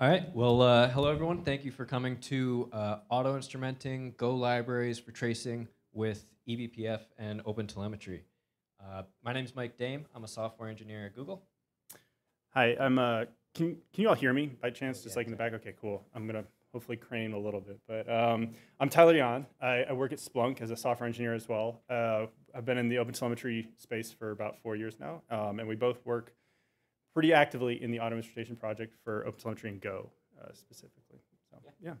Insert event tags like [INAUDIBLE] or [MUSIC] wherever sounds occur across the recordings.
All right. Well, uh, hello everyone. Thank you for coming to uh, Auto Instrumenting Go Libraries for Tracing with eBPF and OpenTelemetry. Uh, my name is Mike Dame. I'm a software engineer at Google. Hi, I'm. Uh, can can you all hear me by chance? Just Yeah, like in the back. Okay, cool. I'm gonna hopefully crane a little bit, but um, I'm Tyler Yahn. I, I work at Splunk as a software engineer as well. Uh, I've been in the OpenTelemetry space for about four years now, um, and we both work pretty actively in the auto instrumentation project for OpenTelemetry and Go uh, specifically. So yeah.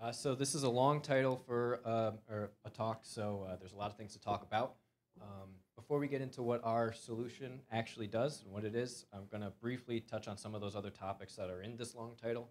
Uh, so this is a long title for uh, or a talk, so uh, there's a lot of things to talk about. Um, before we get into what our solution actually does and what it is, I'm going to briefly touch on some of those other topics that are in this long title,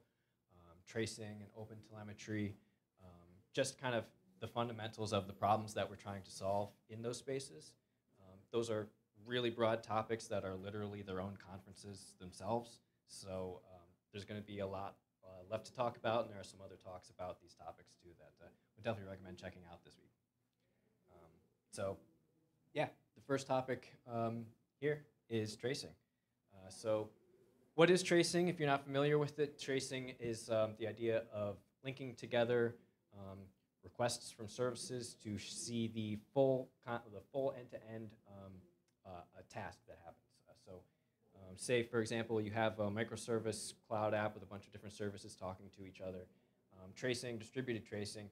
um, tracing and open telemetry, um, just kind of the fundamentals of the problems that we're trying to solve in those spaces. Um, those are really broad topics that are literally their own conferences themselves. So um, there's going to be a lot uh, left to talk about, and there are some other talks about these topics too that uh, would definitely recommend checking out this week. Um, so, yeah, the first topic um, here is tracing. Uh, so, what is tracing? If you're not familiar with it, tracing is um, the idea of linking together um, requests from services to see the full the full end-to-end um, uh, a task that happens. Uh, so, um, say for example, you have a microservice cloud app with a bunch of different services talking to each other. Um, tracing, distributed tracing,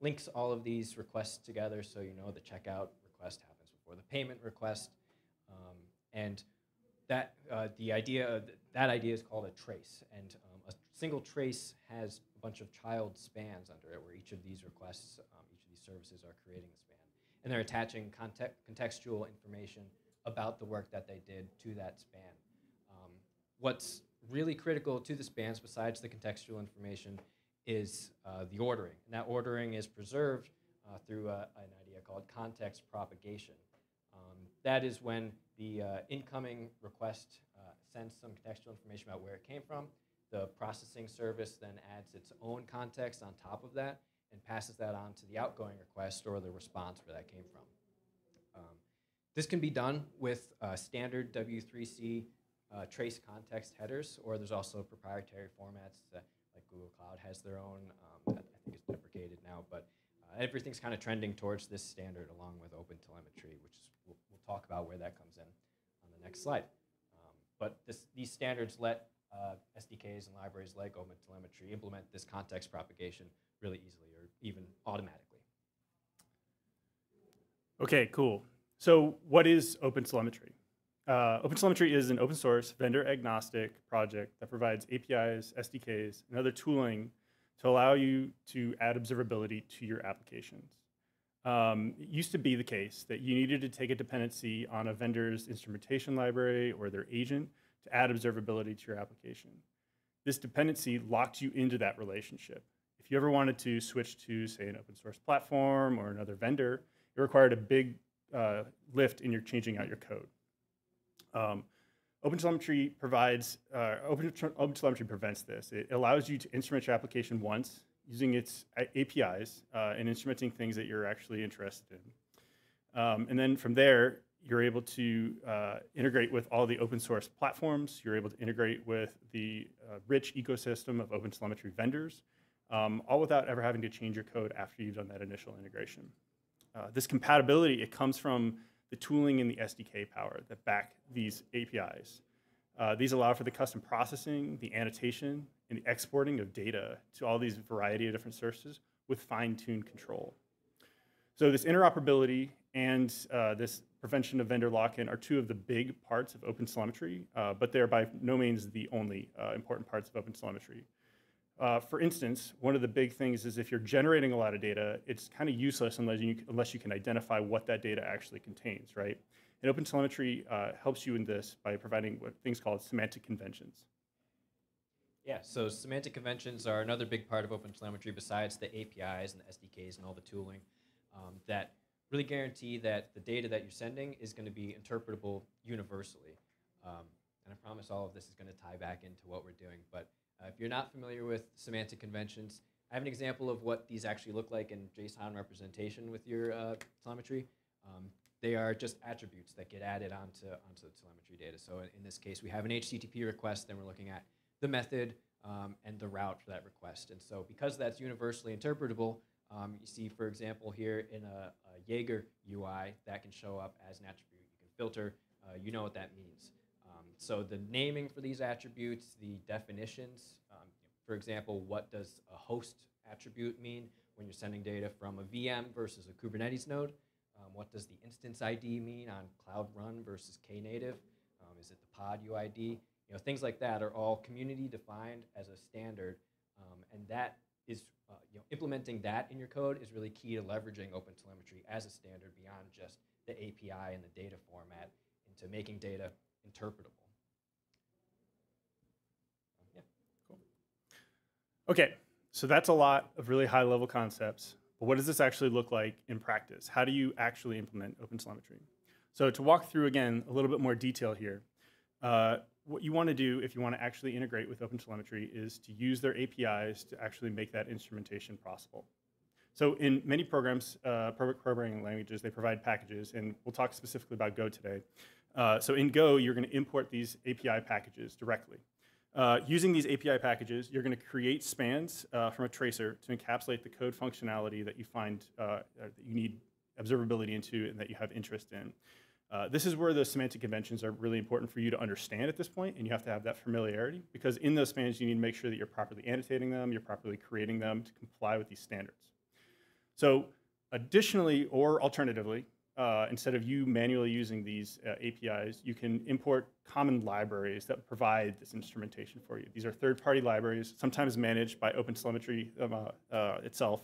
links all of these requests together so you know the checkout request happens before the payment request, um, and that uh, the idea that idea is called a trace, and um, a single trace has a bunch of child spans under it, where each of these requests, um, each of these services are creating a span, and they're attaching context, contextual information about the work that they did to that span. Um, what's really critical to the spans, besides the contextual information, is uh, the ordering, and that ordering is preserved uh, through a, an idea called context propagation. Um, that is when the uh, incoming request uh, sends some contextual information about where it came from. The processing service then adds its own context on top of that and passes that on to the outgoing request or the response where that came from. This can be done with uh, standard W3C uh, trace context headers, or there's also proprietary formats that, like Google Cloud has their own. Um, I think it's deprecated now, but uh, everything's kind of trending towards this standard along with OpenTelemetry, which is, we'll, we'll, talk about where that comes in on the next slide. Um, but this, these standards let uh, SDKs and libraries like OpenTelemetry implement this context propagation really easily or even automatically. Okay, cool. So what is OpenTelemetry? Uh, OpenTelemetry is an open source, vendor agnostic project that provides APIs, SDKs, and other tooling to allow you to add observability to your applications. Um, it used to be the case that you needed to take a dependency on a vendor's instrumentation library or their agent to add observability to your application. This dependency locked you into that relationship. If you ever wanted to switch to, say, an open source platform or another vendor, it required a big uh, lift in your changing out your code. Um, OpenTelemetry provides, uh, Open, OpenTelemetry prevents this. It allows you to instrument your application once using its APIs uh, and instrumenting things that you're actually interested in. Um, and then from there, you're able to uh, integrate with all the open source platforms. You're able to integrate with the uh, rich ecosystem of OpenTelemetry vendors, um, all without ever having to change your code after you've done that initial integration. Uh, this compatibility, it comes from the tooling and the SDK power that back these APIs. Uh, these allow for the custom processing, the annotation, and the exporting of data to all these variety of different sources with fine-tuned control. So this interoperability and uh, this prevention of vendor lock-in are two of the big parts of OpenTelemetry, uh, but they're by no means the only uh, important parts of Open OpenTelemetry. Uh, for instance, one of the big things is if you're generating a lot of data, it's kind of useless unless you, unless you can identify what that data actually contains, right? And OpenTelemetry uh, helps you in this by providing what things called semantic conventions. Yeah, so semantic conventions are another big part of OpenTelemetry besides the APIs and the SDKs and all the tooling um, that really guarantee that the data that you're sending is going to be interpretable universally. Um, and I promise all of this is going to tie back into what we're doing. But uh, if you're not familiar with semantic conventions, I have an example of what these actually look like in JSON representation with your uh, telemetry. Um, they are just attributes that get added onto, onto the telemetry data. So in, in, this case, we have an HTTP request, then we're looking at the method um, and the route for that request. And so because that's universally interpretable, um, you see, for example, here in a, a, Jaeger UI, that can show up as an attribute. You can filter, uh, you know what that means. So the naming for these attributes, the definitions, um, for example, what does a host attribute mean when you're sending data from a VM versus a Kubernetes node? Um, what does the instance ID mean on Cloud Run versus Knative? Um, is it the pod UID? You know, things like that are all community defined as a standard, um, and that is uh, you know, implementing that in your code is really key to leveraging OpenTelemetry as a standard beyond just the API and the data format into making data interpretable. Um, yeah. Cool. Okay, so that's a lot of really high level concepts. But what does this actually look like in practice? How do you actually implement OpenTelemetry? So to walk through again a little bit more detail here, uh, what you want to do if you want to actually integrate with OpenTelemetry is to use their APIs to actually make that instrumentation possible. So in many programs, uh, programming languages, they provide packages, and we'll talk specifically about Go today. Uh, so in Go, you're going to import these API packages directly. Uh, using these API packages, you're going to create spans uh, from a tracer to encapsulate the code functionality that you find uh, uh, that you need observability into and that you have interest in. Uh, this is where the semantic conventions are really important for you to understand at this point, and you have to have that familiarity because in those spans, you need to make sure that you're properly annotating them, you're properly creating them to comply with these standards. So additionally, or alternatively, uh, instead of you manually using these uh, APIs, you can import common libraries that provide this instrumentation for you. These are third-party libraries, sometimes managed by OpenTelemetry um, uh, uh, itself.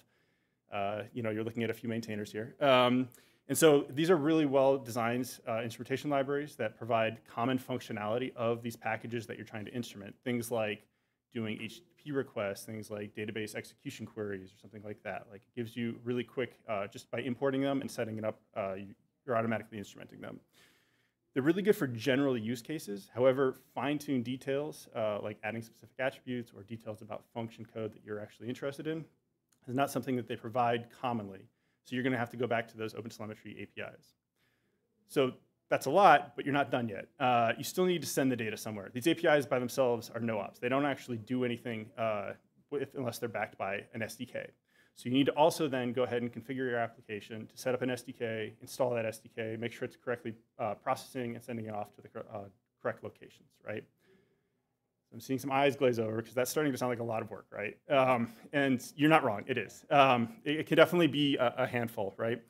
Uh, you know, you're looking at a few maintainers here. Um, and so these are really well-designed uh, instrumentation libraries that provide common functionality of these packages that you're trying to instrument. Things like doing HTTP requests, things like database execution queries or something like that. Like it gives you really quick, uh, just by importing them and setting it up, uh, you, you're automatically instrumenting them. They're really good for general use cases. However, fine-tuned details, uh, like adding specific attributes or details about function code that you're actually interested in, is not something that they provide commonly. So you're going to have to go back to those OpenTelemetry APIs. So that's a lot, but you're not done yet. Uh, you still need to send the data somewhere. These APIs by themselves are no ops. They don't actually do anything uh, if, unless they're backed by an SDK. So you need to also then go ahead and configure your application to set up an SDK, install that SDK, make sure it's correctly uh, processing and sending it off to the uh, correct locations, right? I'm seeing some eyes glaze over because that's starting to sound like a lot of work, right? Um, and you're not wrong, it is. Um, it, it, can definitely be a, a, handful, right?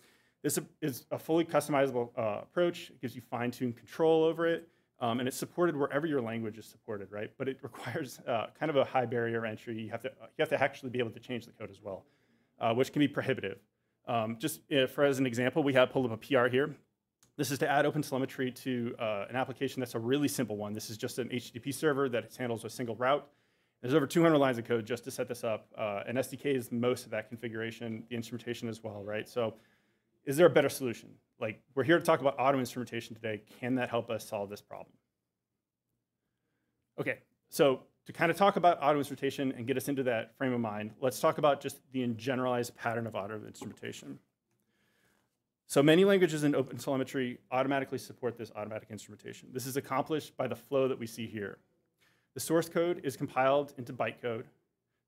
This is a fully customizable uh, approach. It gives you fine-tuned control over it, um, and it's supported wherever your language is supported, right? But it [LAUGHS] requires uh, kind of a high barrier entry. You have to you have to actually be able to change the code as well, uh, which can be prohibitive. Um, just uh, for as an example, we have pulled up a PR here. This is to add OpenTelemetry to uh, an application that's a really simple one. This is just an HTTP server that handles a single route. There's over 200 lines of code just to set this up. Uh, and SDK is most of that configuration, the instrumentation as well, right? So is there a better solution? Like, we're here to talk about auto instrumentation today. Can that help us solve this problem? Okay, so to kind of talk about auto instrumentation and get us into that frame of mind, let's talk about just the generalized pattern of auto instrumentation. So many languages in OpenTelemetry automatically support this automatic instrumentation. This is accomplished by the flow that we see here. The source code is compiled into bytecode.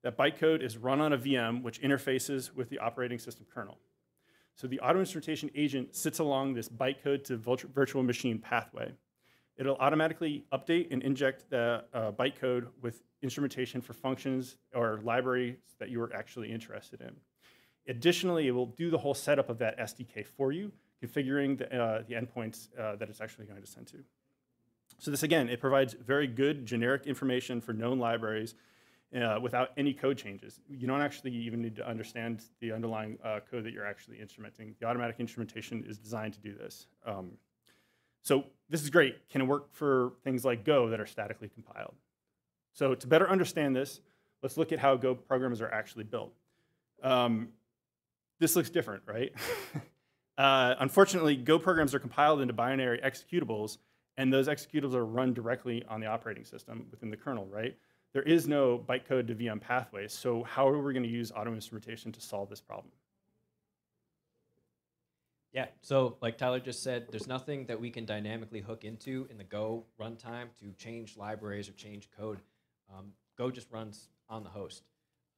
That bytecode is run on a VM, which interfaces with the operating system kernel. So the auto instrumentation agent sits along this bytecode to virtual machine pathway. It'll automatically update and inject the uh, bytecode with instrumentation for functions or libraries that you are actually interested in. Additionally, it will do the whole setup of that SDK for you, configuring the, uh, the endpoints uh, that it's actually going to send to. So this, again, it provides very good generic information for known libraries uh, without any code changes. You don't actually even need to understand the underlying uh, code that you're actually instrumenting. The automatic instrumentation is designed to do this. Um, so this is great. Can it work for things like Go that are statically compiled? So to better understand this, let's look at how Go programs are actually built. Um, this looks different, right? [LAUGHS] uh, unfortunately, Go programs are compiled into binary executables, and those executables are run directly on the operating system within the kernel, right? There is no bytecode to VM pathway, so how are we going to use auto instrumentation to solve this problem? Yeah, so like Tyler just said, there's nothing that we can dynamically hook into in the Go runtime to change libraries or change code. Um, Go just runs on the host.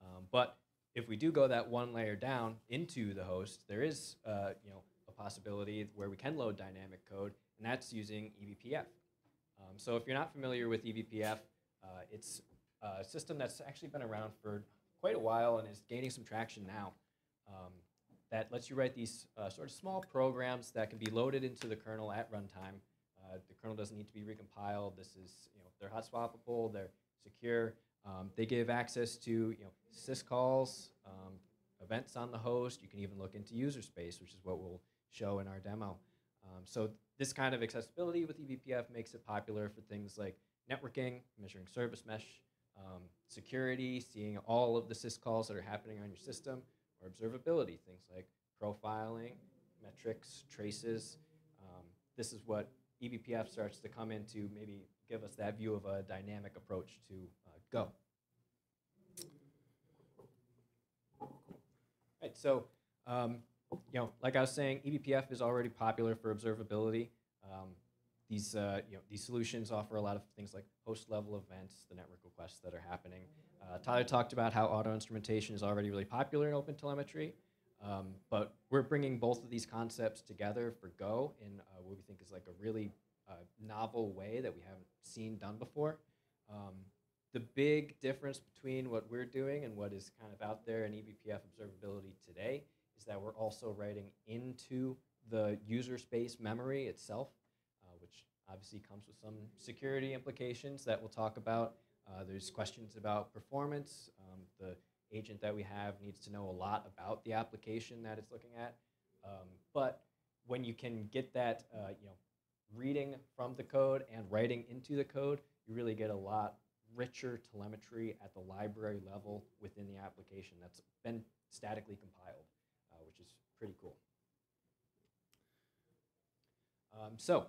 Um, but if we do go that one layer down into the host, there is uh, you know a possibility where we can load dynamic code, and that's using eBPF. Um, so if you're not familiar with eBPF, uh, it's a system that's actually been around for quite a while and is gaining some traction now. Um, that lets you write these uh, sort of small programs that can be loaded into the kernel at runtime. Uh, the kernel doesn't need to be recompiled. This is, you know, they're hot swappable, they're secure. Um, they give access to, you know, syscalls, um, events on the host. You can even look into user space, which is what we'll show in our demo. Um, so this kind of accessibility with eBPF makes it popular for things like networking, measuring service mesh, um, security, seeing all of the syscalls that are happening on your system, or observability, things like profiling, metrics, traces. Um, this is what eBPF starts to come into maybe give us that view of a dynamic approach to uh, Go. Right, so um, you know, like I was saying, eBPF is already popular for observability. These, uh, you know, these solutions offer a lot of things like host-level events, the network requests that are happening. Uh, Tyler talked about how auto instrumentation is already really popular in OpenTelemetry, um, but we're bringing both of these concepts together for Go in uh, what we think is like a really uh, novel way that we haven't seen done before. Um, the big difference between what we're doing and what is kind of out there in eBPF observability today is that we're also writing into the user space memory itself, obviously comes with some security implications that we'll talk about. Uh, there's questions about performance. Um, the agent that we have needs to know a lot about the application that it's looking at. Um, but when you can get that, uh, you know, reading from the code and writing into the code, you really get a lot richer telemetry at the library level within the application that's been statically compiled, uh, which is pretty cool. Um, so,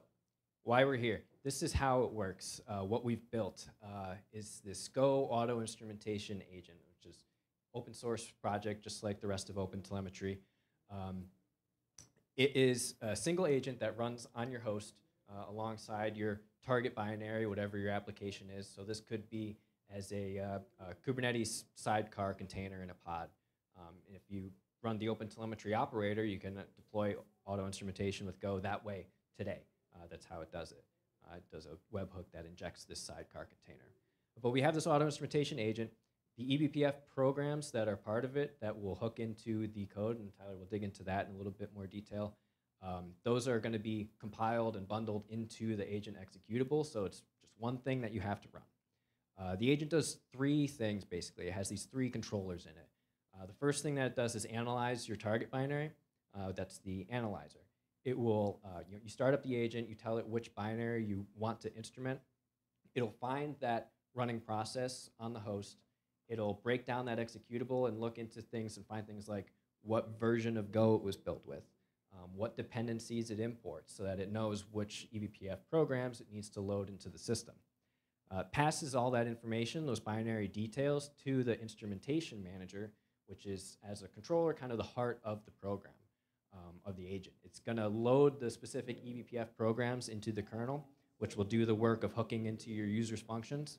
why we're here. This is how it works. Uh, what we've built uh, is this Go auto instrumentation agent, which is open source project, just like the rest of OpenTelemetry. Um, it is a single agent that runs on your host uh, alongside your target binary, whatever your application is. So this could be as a, uh, a Kubernetes sidecar container in a pod. Um, if you run the OpenTelemetry operator, you can uh, deploy auto instrumentation with Go that way today. Uh, that's how it does it. Uh, it does a webhook that injects this sidecar container. But we have this auto instrumentation agent. The eBPF programs that are part of it that will hook into the code, and Tyler will dig into that in a little bit more detail. Um, those are going to be compiled and bundled into the agent executable, so it's just one thing that you have to run. Uh, the agent does three things basically. It has these three controllers in it. Uh, the first thing that it does is analyze your target binary. Uh, that's the analyzer. It will, uh, you, start up the agent, you tell it which binary you want to instrument. It'll find that running process on the host. It'll break down that executable and look into things and find things like what version of Go it was built with, um, what dependencies it imports so that it knows which eBPF programs it needs to load into the system. Uh, passes all that information, those binary details, to the instrumentation manager, which is, as a controller, kind of the heart of the program, um, of the agent. It's going to load the specific eBPF programs into the kernel, which will do the work of hooking into your user's functions.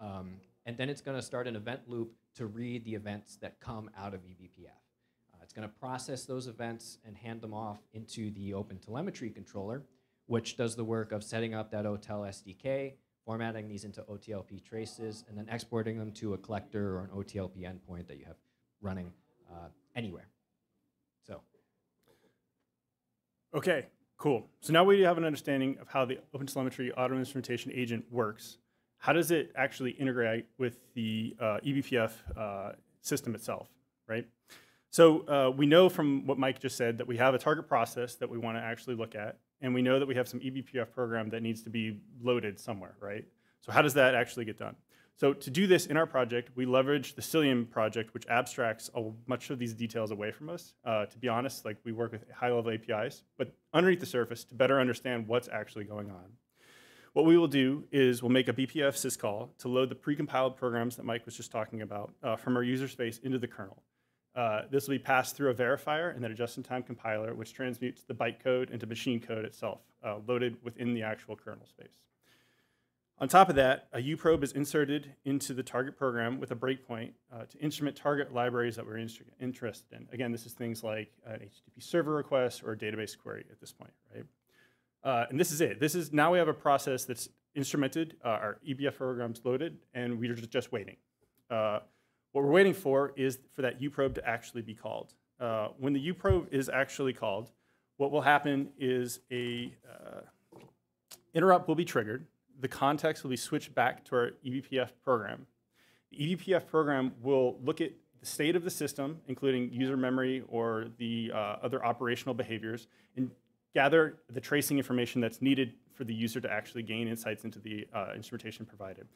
Um, and then it's going to start an event loop to read the events that come out of eBPF. Uh, it's going to process those events and hand them off into the OpenTelemetry controller, which does the work of setting up that OTel SDK, formatting these into OTLP traces, and then exporting them to a collector or an OTLP endpoint that you have running uh, anywhere. So, Okay, cool. So now we have an understanding of how the OpenTelemetry auto instrumentation agent works. How does it actually integrate with the uh, eBPF uh, system itself, right? So uh, we know from what Mike just said that we have a target process that we want to actually look at, and we know that we have some eBPF program that needs to be loaded somewhere, right? So how does that actually get done? So to do this in our project, we leverage the Cilium project, which abstracts much of these details away from us. Uh, to be honest, like we work with high-level APIs, but underneath the surface to better understand what's actually going on. What we will do is we'll make a BPF syscall to load the precompiled programs that Mike was just talking about uh, from our user space into the kernel. Uh, this will be passed through a verifier and then a just-in-time compiler, which transmutes the bytecode into machine code itself, uh, loaded within the actual kernel space. On top of that, a uprobe is inserted into the target program with a breakpoint uh, to instrument target libraries that we're interested in. Again, this is things like an HTTP server request or a database query at this point, right? Uh, and this is it. This is now we have a process that's instrumented, uh, our eBPF program's loaded, and we're just, just waiting. Uh, what we're waiting for is for that uprobe to actually be called. Uh, when the uprobe is actually called, what will happen is a uh, interrupt will be triggered. The context will be switched back to our eBPF program. The eBPF program will look at the state of the system, including user memory or the uh, other operational behaviors, and gather the tracing information that's needed for the user to actually gain insights into the uh, instrumentation provided.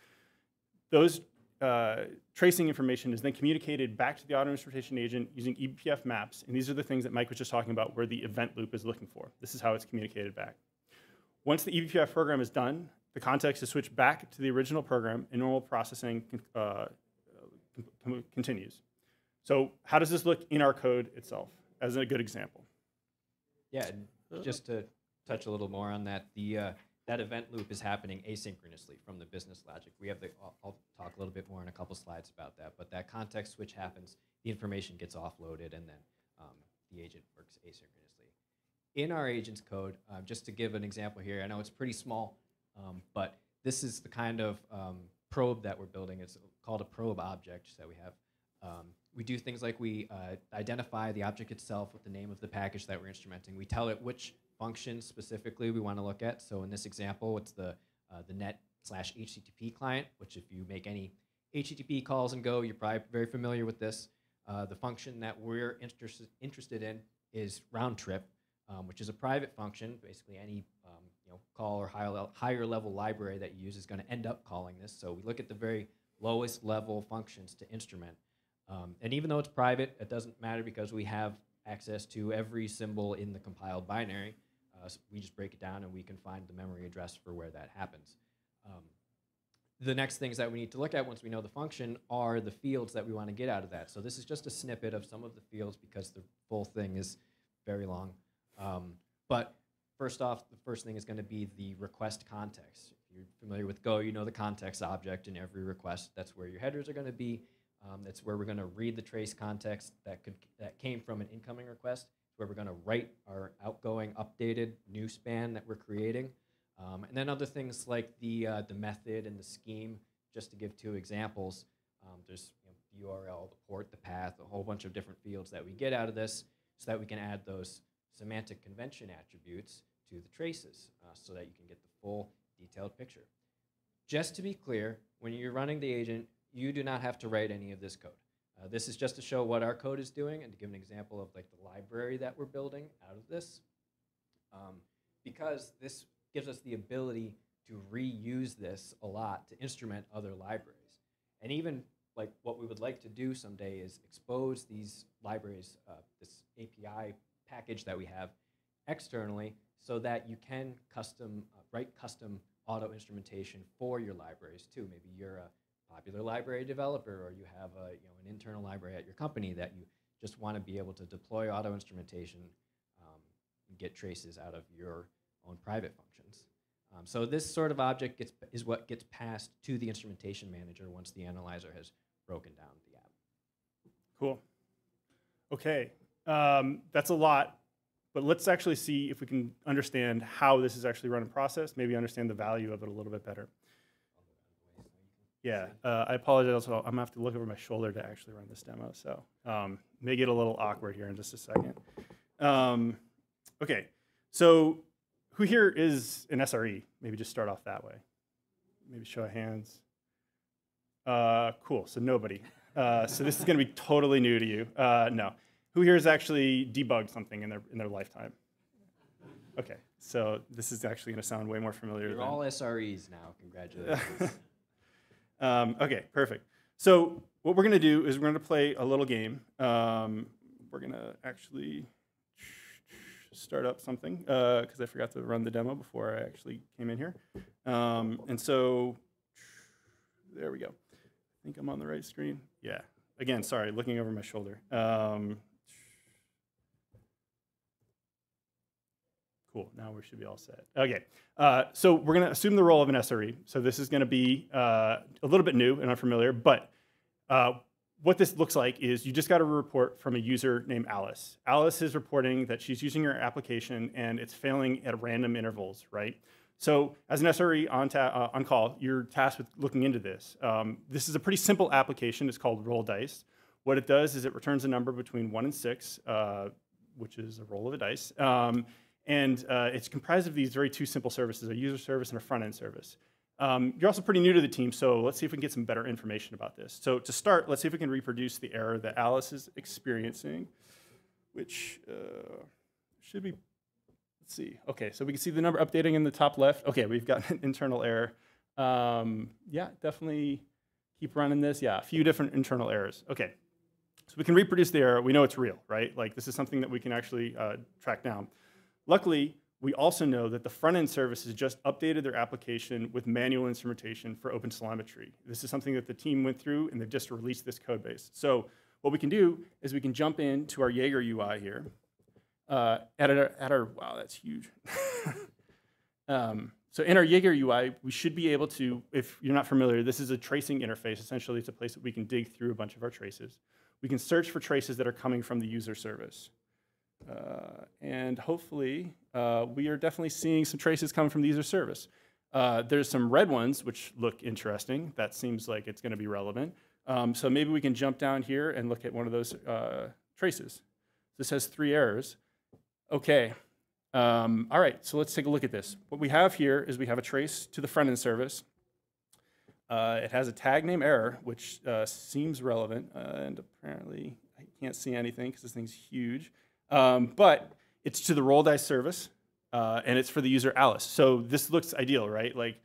Those uh, tracing information is then communicated back to the auto instrumentation agent using eBPF maps, and these are the things that Mike was just talking about where the event loop is looking for. This is how it's communicated back. Once the eBPF program is done, the context is switched back to the original program and normal processing uh, continues. So how does this look in our code itself as a good example? Yeah, just to touch a little more on that, the uh, that event loop is happening asynchronously from the business logic. We have the, I'll, I'll talk a little bit more in a couple slides about that, but that context switch happens, the information gets offloaded, and then um, the agent works asynchronously. In our agent's code, um, just to give an example here, I know it's pretty small, um, but this is the kind of um, probe that we're building. It's called a probe object that we have. Um, we do things like we uh, identify the object itself with the name of the package that we're instrumenting. We tell it which function specifically we want to look at. So in this example, it's the, uh, the net slash HTTP client, which if you make any HTTP calls and Go, you're probably very familiar with this. Uh, the function that we're interested, interested in is round trip, um, which is a private function. Basically, any you know, call or higher, le higher level library that you use is going to end up calling this. So we look at the very lowest level functions to instrument. Um, and even though it's private, it doesn't matter because we have access to every symbol in the compiled binary. Uh, so we just break it down and we can find the memory address for where that happens. Um, the next things that we need to look at once we know the function are the fields that we want to get out of that. So this is just a snippet of some of the fields because the full thing is very long. Um, but first off, the first thing is going to be the request context. If you're familiar with Go, you know the context object in every request. That's where your headers are going to be. Um, that's where we're going to read the trace context that could that came from an incoming request. It's Where we're going to write our outgoing updated new span that we're creating, um, and then other things like the uh, the method and the scheme. Just to give two examples, um, there's you know, the URL, the port, the path, a whole bunch of different fields that we get out of this, so that we can add those semantic convention attributes to the traces, uh, so that you can get the full detailed picture. Just to be clear, when you're running the agent, you do not have to write any of this code. Uh, this is just to show what our code is doing and to give an example of like the library that we're building out of this. Um, because this gives us the ability to reuse this a lot to instrument other libraries. And even like what we would like to do someday is expose these libraries, uh, this API package that we have externally so that you can custom, uh, write custom auto instrumentation for your libraries too. Maybe you're a popular library developer or you have a, you know, an internal library at your company that you just want to be able to deploy auto instrumentation um, and get traces out of your own private functions. Um, so this sort of object gets, is what gets passed to the instrumentation manager once the analyzer has broken down the app. Cool. Okay, um, that's a lot, but let's actually see if we can understand how this is actually run in process, maybe understand the value of it a little bit better. Yeah, uh, I apologize. I'm gonna have to look over my shoulder to actually run this demo, so um, may get a little awkward here in just a second. Um, okay, so who here is an SRE? Maybe just start off that way. Maybe show of hands. Uh, cool. So nobody. Uh, so this is going to be totally new to you. Uh, no. Who here has actually debugged something in their in their lifetime? Okay. So this is actually going to sound way more familiar. You're than, all SREs now. Congratulations. [LAUGHS] Um, okay, perfect. So what we're going to do is we're going to play a little game. Um, we're going to actually start up something because I forgot to run the demo before I actually came in here. Um, and so there we go. I think I'm on the right screen. Yeah. Again, sorry, looking over my shoulder. Um, Cool. Now we should be all set. Okay. Uh, so we're going to assume the role of an SRE. So this is going to be uh, a little bit new and unfamiliar, but uh, what this looks like is you just got a report from a user named Alice. Alice is reporting that she's using your application and it's failing at random intervals, right? So as an SRE on, uh, on call, you're tasked with looking into this. Um, this is a pretty simple application. It's called Roll Dice. What it does is it returns a number between one and six, uh, which is a roll of a dice. Um, and uh, it's comprised of these very two simple services, a user service and a front-end service. Um, you're also pretty new to the team, so let's see if we can get some better information about this. So to start, let's see if we can reproduce the error that Alice is experiencing, which uh, should be, let's see. Okay, so we can see the number updating in the top left. Okay, we've got [LAUGHS] an internal error. Um, yeah, definitely keep running this. Yeah, a few different internal errors. Okay, so we can reproduce the error. We know it's real, right? Like this is something that we can actually uh, track down. Luckily, we also know that the front-end service has just updated their application with manual instrumentation for OpenTelemetry. This is something that the team went through, and they've just released this code base. So what we can do is we can jump into our Jaeger UI here. Uh, at, our, at our, wow, that's huge. [LAUGHS] um, so in our Jaeger UI, we should be able to, if you're not familiar, this is a tracing interface. Essentially, it's a place that we can dig through a bunch of our traces. We can search for traces that are coming from the user service. Uh, and hopefully, uh, we are definitely seeing some traces coming from the user service. Uh, there's some red ones which look interesting. That seems like it's going to be relevant. Um, so maybe we can jump down here and look at one of those uh, traces. This has three errors. Okay. Um, all right, so let's take a look at this. What we have here is we have a trace to the front-end service. Uh, it has a tag name error, which uh, seems relevant, and apparently I can't see anything because this thing's huge. Um, but it's to the roll dice service, uh, and it's for the user Alice. So this looks ideal, right? Like,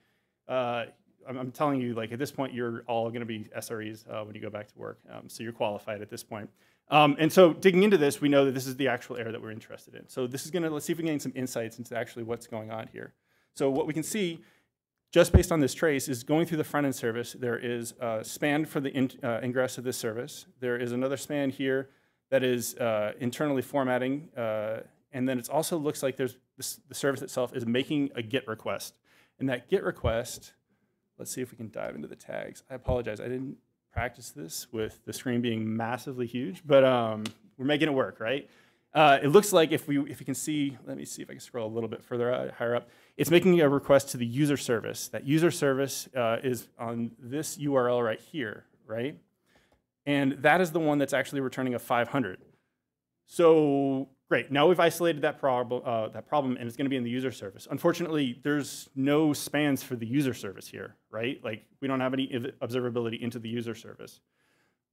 uh, I'm, I'm, telling you, like at this point, you're all going to be SREs uh, when you go back to work. Um, so you're qualified at this point. Um, and so digging into this, we know that this is the actual error that we're interested in. So this is going to, let's see if we can gain some insights into actually what's going on here. So what we can see, just based on this trace, is going through the front-end service, there is a span for the in, uh, ingress of this service. There is another span here that is uh, internally formatting, uh, and then it also looks like there's this, the service itself is making a GET request. And that GET request, let's see if we can dive into the tags. I apologize, I didn't practice this with the screen being massively huge, but um, we're making it work, right? Uh, it looks like if we if you can see, let me see if I can scroll a little bit further uh, higher up. It's making a request to the user service. That user service uh, is on this URL right here, right? And that is the one that's actually returning a 500. So great, now we've isolated that, prob uh, that problem and it's gonna be in the user service. Unfortunately, there's no spans for the user service here, right? Like we don't have any observability into the user service.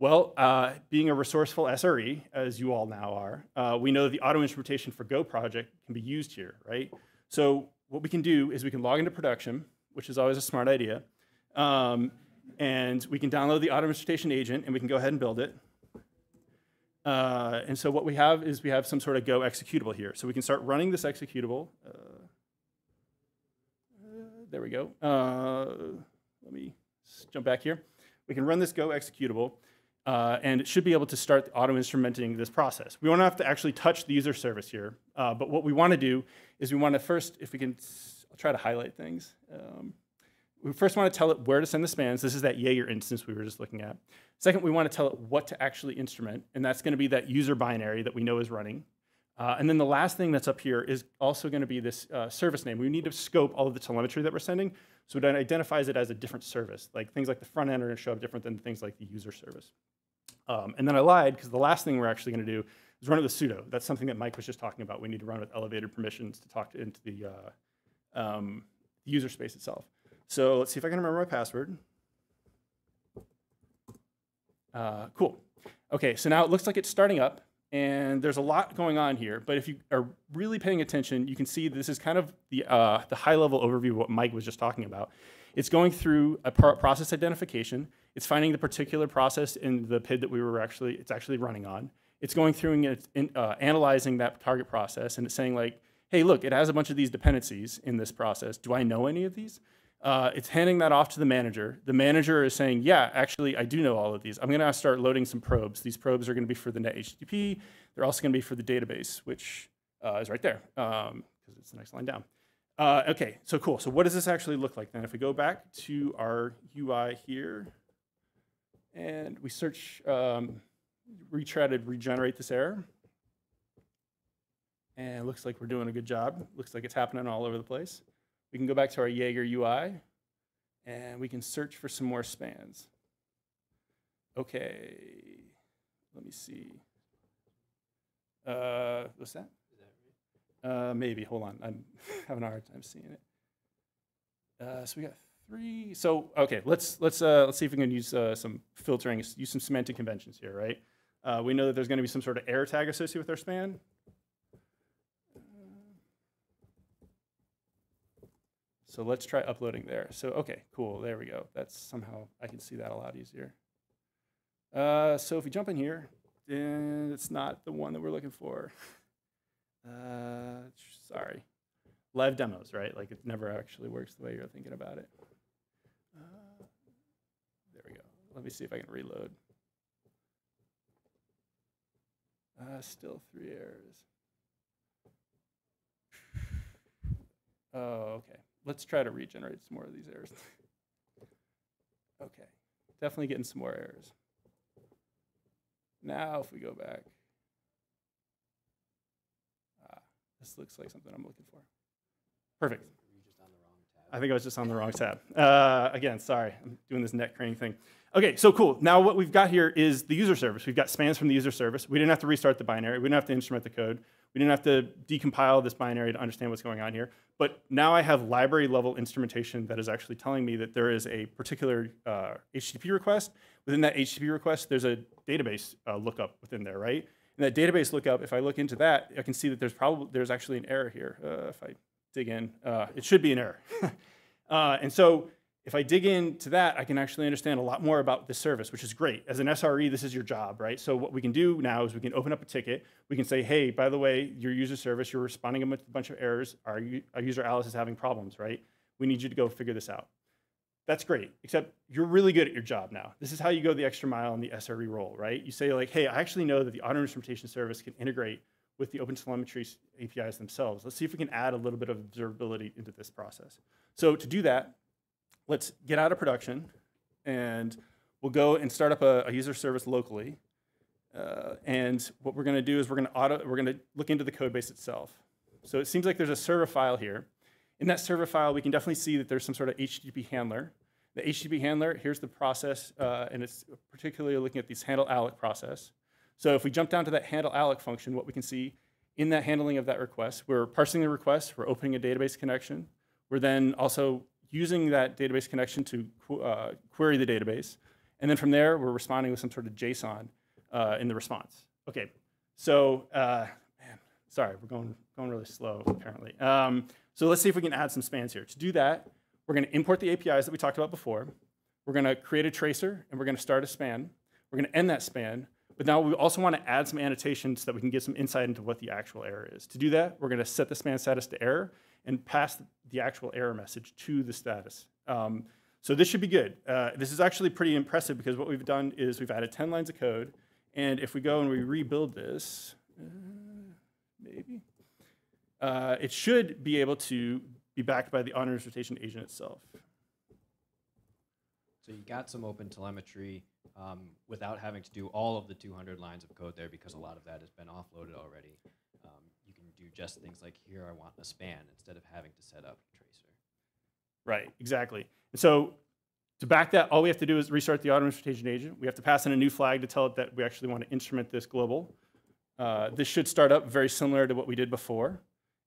Well, uh, being a resourceful SRE, as you all now are, uh, we know that the auto instrumentation for Go project can be used here, right? So what we can do is we can log into production, which is always a smart idea. Um, and we can download the auto instrumentation agent and we can go ahead and build it. Uh, and so what we have is we have some sort of Go executable here. So we can start running this executable. Uh, uh, there we go. Uh, let me jump back here. We can run this Go executable. Uh, and it should be able to start auto-instrumenting this process. We won't have to actually touch the user service here, but what we want to do is we want to first, if we can, I'll try to highlight things. Um, we first want to tell it where to send the spans. This is that Jaeger instance we were just looking at. Second, we want to tell it what to actually instrument, and that's going to be that user binary that we know is running. Uh, and then the last thing that's up here is also going to be this uh, service name. We need to scope all of the telemetry that we're sending, so it identifies it as a different service. Like things like the front end are going to show up different than things like the user service. Um, and then I lied, because the last thing we're actually going to do is run it with sudo. That's something that Mike was just talking about. We need to run with elevated permissions to talk to, into the uh, um, user space itself. So let's see if I can remember my password. Uh, cool. Okay, so now it looks like it's starting up, and there's a lot going on here. But if you are really paying attention, you can see this is kind of the, uh, the high-level overview of what Mike was just talking about. It's going through a process identification. It's finding the particular process in the PID that we were actually, it's actually running on. It's going through and it's in, uh, analyzing that target process, and it's saying like, hey, look, it has a bunch of these dependencies in this process. Do I know any of these? Uh, it's handing that off to the manager. The manager is saying, yeah, actually, I do know all of these. I'm going to start loading some probes. These probes are going to be for the net HTTP. They're also going to be for the database, which uh, is right there, because um, it's the next line down. Uh, okay, so cool. So what does this actually look like then? If we go back to our UI here, and we search, um, we try to regenerate this error. And it looks like we're doing a good job. Looks like it's happening all over the place. We can go back to our Jaeger UI, and we can search for some more spans. Okay, let me see. Uh, what's that? Uh, maybe. Hold on. I'm [LAUGHS] having a hard time seeing it. Uh, so we got three. So okay, let's let's uh, let's see if we can use uh, some filtering, use some semantic conventions here, right? Uh, we know that there's going to be some sort of error tag associated with our span. So let's try uploading there. So okay, cool. There we go. That's somehow I can see that a lot easier. Uh, so if we jump in here, then it's not the one that we're looking for. [LAUGHS] Uh, sorry. Live demos, right? Like it never actually works the way you're thinking about it. Uh, there we go. Let me see if I can reload. Uh, still three errors. [SIGHS] Oh, okay. Let's try to regenerate some more of these errors. [LAUGHS] okay. Definitely getting some more errors. Now, if we go back, ah, this looks like something I'm looking for. Perfect. I think I was just on the wrong tab. Uh, again, sorry, I'm doing this net craning thing. Okay, so cool. Now what we've got here is the user service. We've got spans from the user service. We didn't have to restart the binary. We didn't have to instrument the code. We didn't have to decompile this binary to understand what's going on here. But now I have library level instrumentation that is actually telling me that there is a particular uh, HTTP request. Within that HTTP request, there's a database uh, lookup within there, right? And that database lookup, if I look into that, I can see that there's probably there's actually an error here. Uh, if I dig in, uh, it should be an error. [LAUGHS] Uh, and so if I dig into that, I can actually understand a lot more about the service, which is great. As an SRE, this is your job, right? So what we can do now is we can open up a ticket. We can say, hey, by the way, your user service, you're responding with a bunch of errors. Our, our user Alice is having problems, right? We need you to go figure this out. That's great, except you're really good at your job now. This is how you go the extra mile in the SRE role, right? You say like, hey, I actually know that the auto instrumentation service can integrate with the OpenTelemetry APIs themselves. Let's see if we can add a little bit of observability into this process. So to do that, let's get out of production and we'll go and start up a, a user service locally. Uh, and what we're going to do is we're going to auto, we're going to look into the code base itself. So it seems like there's a server file here. In that server file, we can definitely see that there's some sort of HTTP handler. The HTTP handler, here's the process, uh, and it's particularly looking at this handle alloc process. So if we jump down to that handle alloc function, what we can see in that handling of that request, we're parsing the request, we're opening a database connection, we're then also using that database connection to uh, query the database. And then from there, we're responding with some sort of JSON uh, in the response. Okay, so, uh, man, sorry, we're going, going really slow, apparently. Um, so let's see if we can add some spans here. To do that, we're going to import the APIs that we talked about before. We're going to create a tracer, and we're going to start a span. We're going to end that span. But now we also want to add some annotations so that we can get some insight into what the actual error is. To do that, we're going to set the span status to error, and pass the actual error message to the status. Um, so this should be good. Uh, this is actually pretty impressive because what we've done is we've added 10 lines of code. And if we go and we rebuild this, uh, maybe, uh, it should be able to be backed by the auto instrumentation agent itself. So you got some open telemetry um, without having to do all of the 200 lines of code there because a lot of that has been offloaded already just things like here I want a span instead of having to set up a tracer. Right, exactly. And so to back that, all we have to do is restart the auto instrumentation agent. We have to pass in a new flag to tell it that we actually want to instrument this global. Uh, this should start up very similar to what we did before.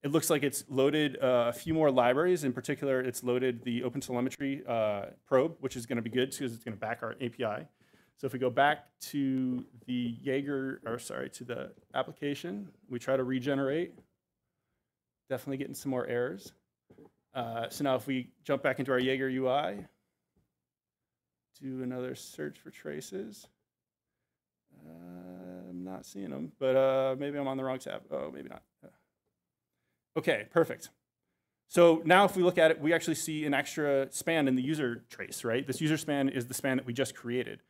It looks like it's loaded uh, a few more libraries. In particular, it's loaded the OpenTelemetry uh, probe, which is going to be good because it's going to back our API. So if we go back to the Jaeger, or sorry, to the application, we try to regenerate, definitely getting some more errors. Uh, so now if we jump back into our Jaeger UI, do another search for traces. Uh, I'm not seeing them, but uh, maybe I'm on the wrong tab. Oh, maybe not. Okay, perfect. So now if we look at it, we actually see an extra span in the user trace, right? This user span is the span that we just created.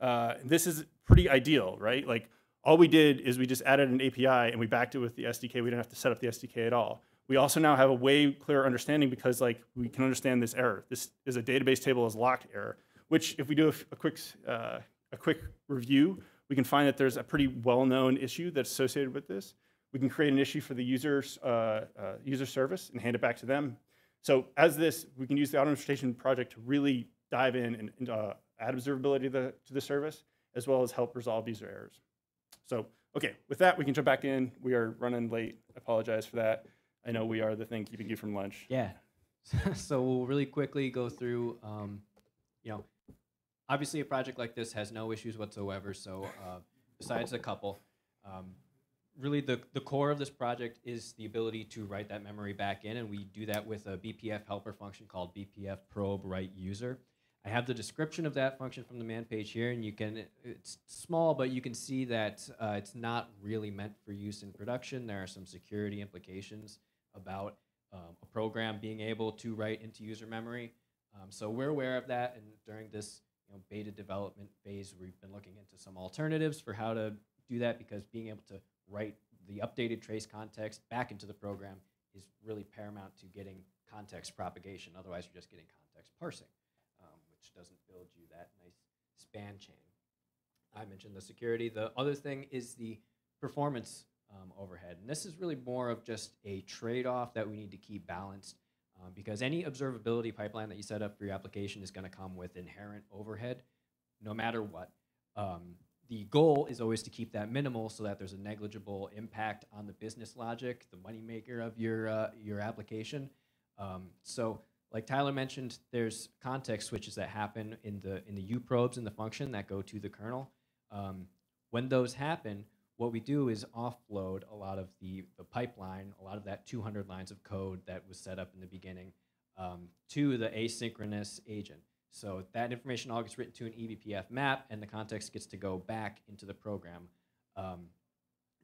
Uh, this is pretty ideal, right? Like all we did is we just added an API and we backed it with the SDK. We didn't have to set up the SDK at all. We also now have a way clearer understanding because like we can understand this error. This is a database table is locked error, which if we do a, a quick uh, a quick review, we can find that there's a pretty well-known issue that's associated with this. We can create an issue for the user's uh, uh, user service and hand it back to them. So as this, we can use the automation project to really dive in and, and uh, add observability to the, to the service, as well as help resolve user errors. So, okay, with that, we can jump back in. We are running late. I apologize for that. I know we are the thing keeping you from lunch. Yeah. [LAUGHS] so we'll really quickly go through, um, you know, obviously a project like this has no issues whatsoever. So uh, besides a couple, um, really the, the core of this project is the ability to write that memory back in. And we do that with a BPF helper function called BPF probe write user. I have the description of that function from the man page here, and you can, it's small, but you can see that uh, it's not really meant for use in production. There are some security implications about um, a program being able to write into user memory. Um, so we're aware of that, and during this you know, beta development phase, we've been looking into some alternatives for how to do that because being able to write the updated trace context back into the program is really paramount to getting context propagation. Otherwise, you're just getting context parsing, which doesn't build you that nice span chain. I mentioned the security. The other thing is the performance um, overhead. And this is really more of just a trade-off that we need to keep balanced um, because any observability pipeline that you set up for your application is going to come with inherent overhead no matter what. Um, the goal is always to keep that minimal so that there's a negligible impact on the business logic, the moneymaker of your, uh, your application. Um, so like Tyler mentioned, there's context switches that happen in the, in the U probes in the function that go to the kernel. Um, when those happen, what we do is offload a lot of the, the pipeline, a lot of that 200 lines of code that was set up in the beginning um, to the asynchronous agent. So that information all gets written to an eBPF map, and the context gets to go back into the program. Um,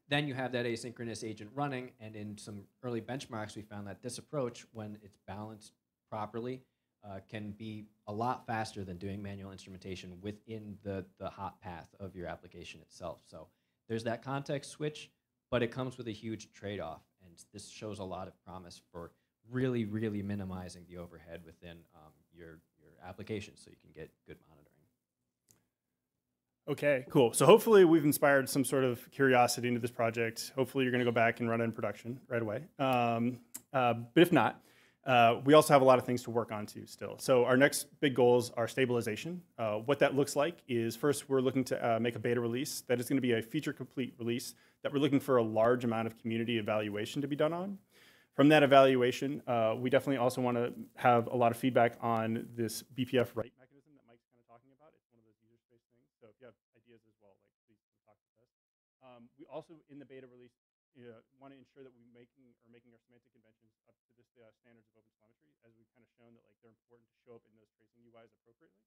then you have that asynchronous agent running, and in some early benchmarks, we found that this approach, when it's balanced properly, uh, can be a lot faster than doing manual instrumentation within the, the hot path of your application itself. So there's that context switch, but it comes with a huge trade-off, and this shows a lot of promise for really, really minimizing the overhead within um, your, your application so you can get good monitoring. Okay, cool. So hopefully we've inspired some sort of curiosity into this project. Hopefully you're going to go back and run it in production right away. Um, uh, but if not, uh, we also have a lot of things to work on too still. So our next big goals are stabilization. Uh, what that looks like is first we're looking to uh, make a beta release that is going to be a feature complete release that we're looking for a large amount of community evaluation to be done on. From that evaluation, uh, we definitely also want to have a lot of feedback on this BPF write mechanism that Mike's kind of talking about. It's one of those user space things. So if you have ideas as well, like please talk to us. Um, we also in the beta release uh, want to ensure that we're making or making our semantic conventions up to this uh, standards of OpenTelemetry, as we've kind of shown that like they're important to show up in those tracing UIs appropriately.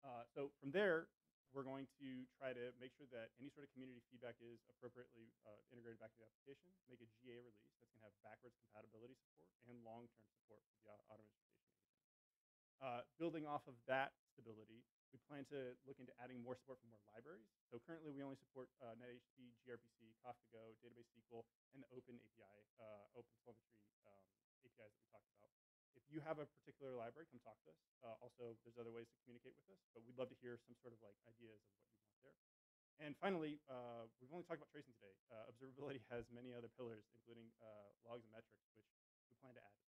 Uh, so from there, we're going to try to make sure that any sort of community feedback is appropriately uh, integrated back to the application, make a GA release that's going to have backwards compatibility support and long-term support for the auto instrumentation agent. Uh, building off of that stability, we plan to look into adding more support for more libraries. So currently we only support uh, net/http, gRPC, Kafka Go, Database SQL, and the Open API, uh, Open Telemetry um, APIs that we talked about. If you have a particular library, come talk to us. Uh, also, there's other ways to communicate with us, but we'd love to hear some sort of like ideas of what you want there. And finally, uh, we've only talked about tracing today. Uh, observability [LAUGHS] has many other pillars, including uh, logs and metrics, which we plan to add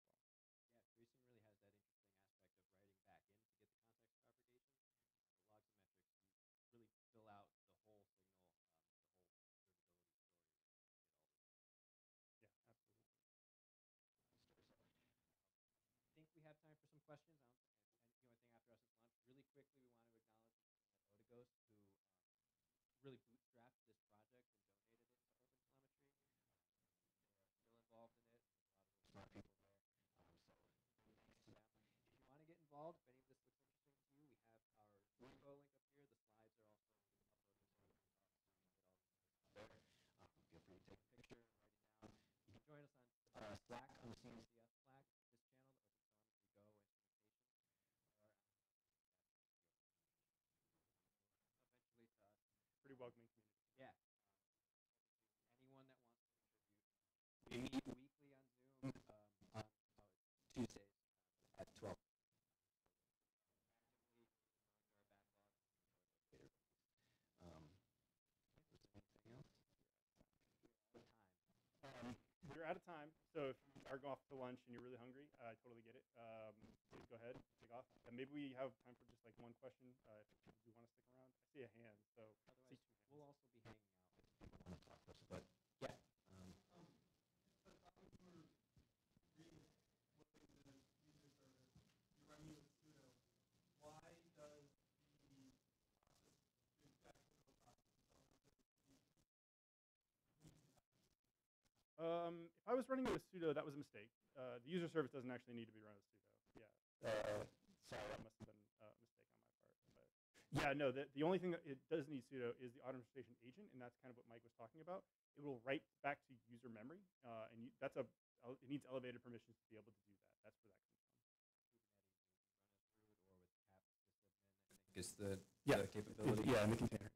welcoming community. Yeah. Um, anyone that wants to contribute, we meet weekly on Zoom um, on uh, Tuesdays at 12. Um, we're out of time, so if are going off to lunch and you're really hungry, I totally get it. Um, please go ahead, take off. And maybe we have time for just like one question. Uh, if you want to stick around, I see a hand. So Otherwise, we'll also be hanging out if people want to talk to us. But yeah, um, Um, if I was running it with sudo, that was a mistake. Uh, the user service doesn't actually need to be run with sudo. Yeah. Uh, sorry, that must have been a mistake on my part. But yeah, no, the, the only thing that it does need sudo is the automation agent, and that's kind of what Mike was talking about. It will write back to user memory, uh, and you, that's a it needs elevated permissions to be able to do that. That's where that comes from. is the, Yeah. the capability. Yeah, in the container.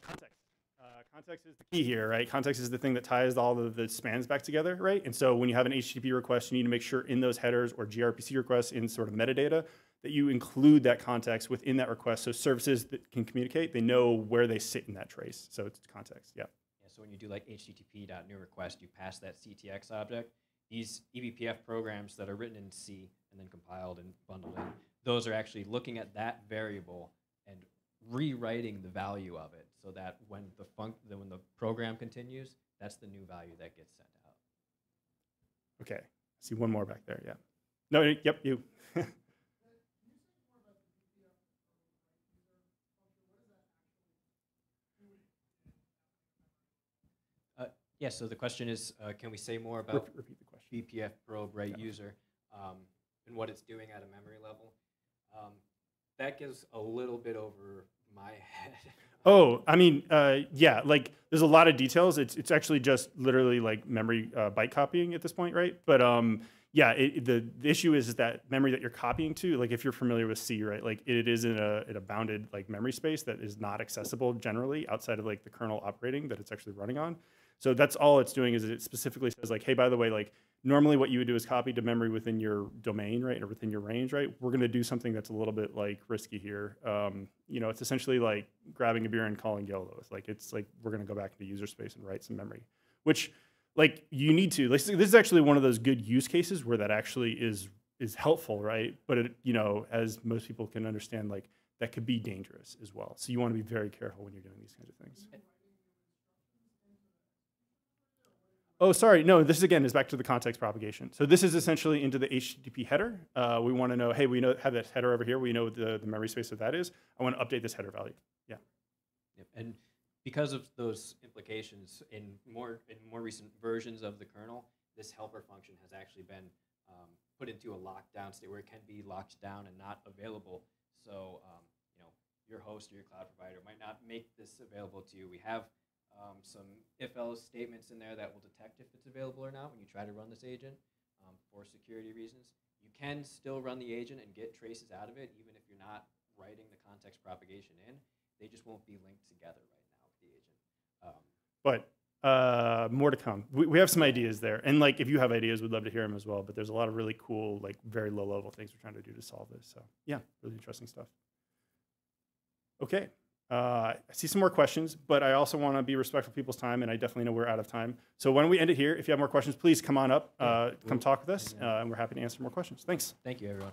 Context. Uh, context is the key here, right? Context is the thing that ties all of the spans back together, right? And so when you have an HTTP request, you need to make sure in those headers or gRPC requests in sort of metadata that you include that context within that request so services that can communicate, they know where they sit in that trace. So it's context, yeah. Yeah, so when you do like http.new request, you pass that CTX object. These eBPF programs that are written in C and then compiled and bundled in, those are actually looking at that variable rewriting the value of it so that when the then when the program continues, that's the new value that gets sent out. Okay. I see one more back there, yeah. No, yep, you. [LAUGHS] Uh, yeah, so the question is, uh, can we say more about Repeat the question. BPF probe write Yeah. user um, and what it's doing at a memory level? Um, that gives a little bit over my [LAUGHS] head. Oh, I mean, uh, yeah, like there's a lot of details. It's it's actually just literally like memory uh, byte copying at this point, right? But um, yeah, it, the, the issue is, is that memory that you're copying to, like if you're familiar with C, right? Like it is in a in a bounded like memory space that is not accessible generally outside of like the kernel operating that it's actually running on. So that's all it's doing is it specifically says like, hey, by the way, like normally what you would do is copy to memory within your domain, right, or within your range, right? We're going to do something that's a little bit like risky here. Um, you know, it's essentially like grabbing a beer and calling yellow. It's like it's like we're going to go back into user space and write some memory, which like you need to. Like, this is actually one of those good use cases where that actually is is helpful, right? But it, you know, as most people can understand, like that could be dangerous as well. So you want to be very careful when you're doing these kinds of things. Oh, sorry. No, this again is back to the context propagation. So this is essentially into the HTTP header. Uh, we want to know, hey, we know have this header over here. We know the, the memory space of that is. I want to update this header value. Yeah. Yep. And because of those implications, in more in more recent versions of the kernel, this helper function has actually been um, put into a lockdown state where it can be locked down and not available. So um, you know your host or your cloud provider might not make this available to you. We have um, some if-else statements in there that will detect if it's available or not when you try to run this agent um, for security reasons. You can still run the agent and get traces out of it, even if you're not writing the context propagation in. They just won't be linked together right now with the agent. Um, But uh, more to come. We, we have some ideas there, and like if you have ideas, we'd love to hear them as well. But there's a lot of really cool, like very low level things we're trying to do to solve this. So yeah, really interesting stuff. Okay, uh, I see some more questions, but I also want to be respectful of people's time, and I definitely know we're out of time. So when we end it here, if you have more questions, please come on up, uh, come talk with us, uh, and we're happy to answer more questions. Thanks. thank you, everyone.